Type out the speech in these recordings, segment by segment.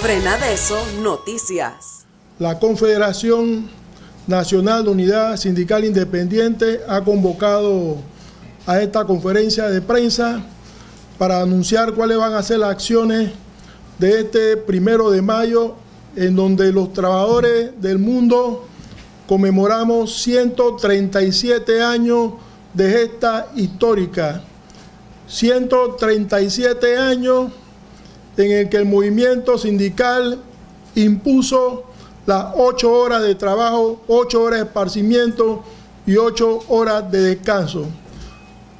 Frenadeso Noticias. La Confederación Nacional de Unidad Sindical Independiente ha convocado a esta conferencia de prensa para anunciar cuáles van a ser las acciones de este primero de mayo, en donde los trabajadores del mundo conmemoramos 137 años de gesta histórica. 137 años en el que el movimiento sindical impuso las ocho horas de trabajo, ocho horas de esparcimiento y ocho horas de descanso.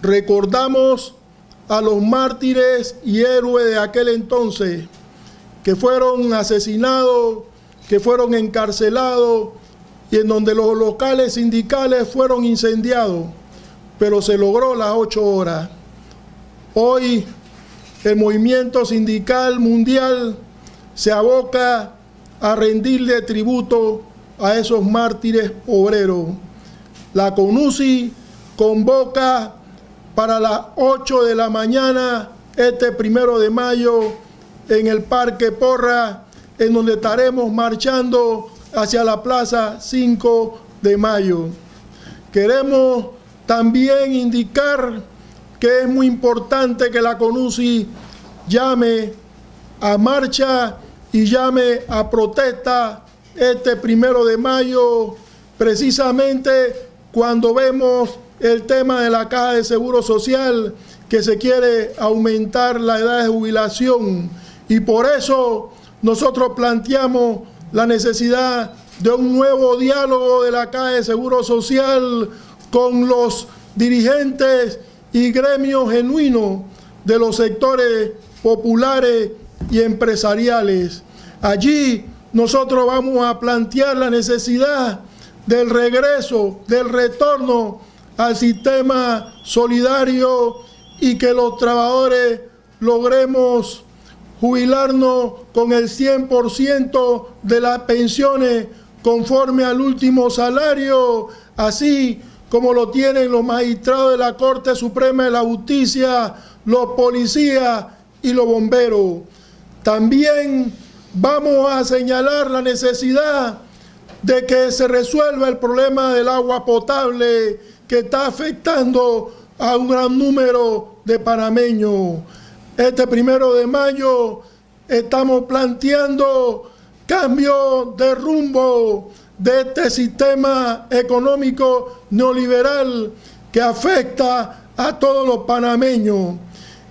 Recordamos a los mártires y héroes de aquel entonces que fueron asesinados, que fueron encarcelados y en donde los locales sindicales fueron incendiados, pero se logró las ocho horas. Hoy el movimiento sindical mundial se aboca a rendirle tributo a esos mártires obreros. La CONUSI convoca para las 8 de la mañana, este primero de mayo, en el Parque Porra, en donde estaremos marchando hacia la Plaza 5 de Mayo. Queremos también indicar que es muy importante que la CONUSI llame a marcha y llame a protesta este primero de mayo, precisamente cuando vemos el tema de la caja de seguro social, que se quiere aumentar la edad de jubilación. Y por eso nosotros planteamos la necesidad de un nuevo diálogo de la caja de seguro social con los dirigentes y gremios genuinos de los sectores populares y empresariales. Allí nosotros vamos a plantear la necesidad del regreso, del retorno al sistema solidario y que los trabajadores logremos jubilarnos con el 100% de las pensiones conforme al último salario, así como lo tienen los magistrados de la Corte Suprema de la Justicia, los policías y los bomberos. También vamos a señalar la necesidad de que se resuelva el problema del agua potable que está afectando a un gran número de panameños. Este primero de mayo estamos planteando cambio de rumbo de este sistema económico neoliberal que afecta a todos los panameños.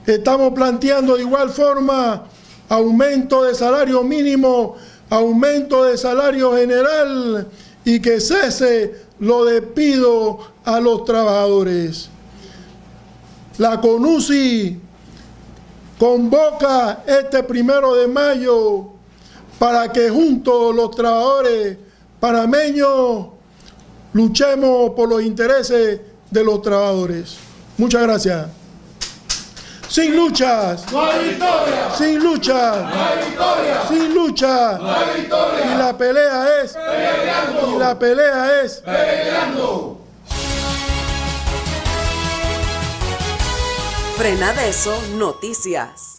Estamos planteando de igual forma aumento de salario mínimo, aumento de salario general y que cese lo despido a los trabajadores. La CONUSI convoca este primero de mayo para que juntos los trabajadores panameños luchemos por los intereses de los trabajadores. Muchas gracias. Sin luchas. No hay victoria. Sin luchas. No hay victoria. Sin luchas. No hay victoria. Y la pelea es. Peleando. Y la pelea es. Peleando. Frenadeso Noticias.